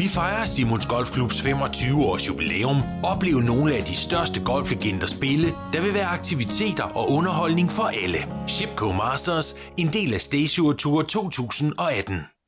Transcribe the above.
Vi fejrer Simons Golfklubs 25 års jubilæum, oplev nogle af de største golflegender spille, der vil være aktiviteter og underholdning for alle. Shipco Masters, en del af Stage Tour 2018.